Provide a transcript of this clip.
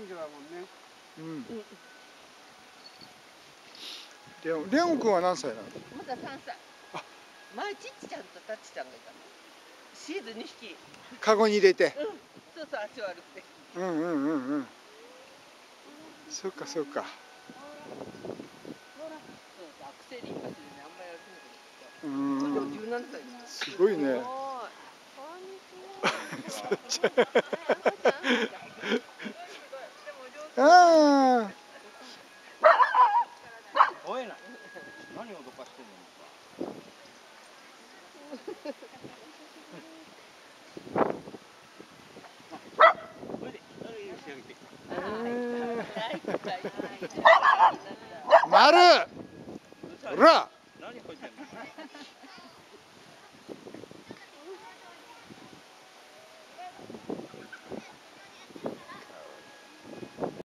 近所だもんね。うん。レオンレオン君は何歳なの？まだ三歳。あ。前ちっちちゃんとタッチちゃんがいたの。シーズ二匹。カゴに入れて。うん。そうそう足悪くてうんうんうんうん。そっかそっか。そうん。すごいね うん。えない。何をどかしてんの？丸。ほら。何入ってんの。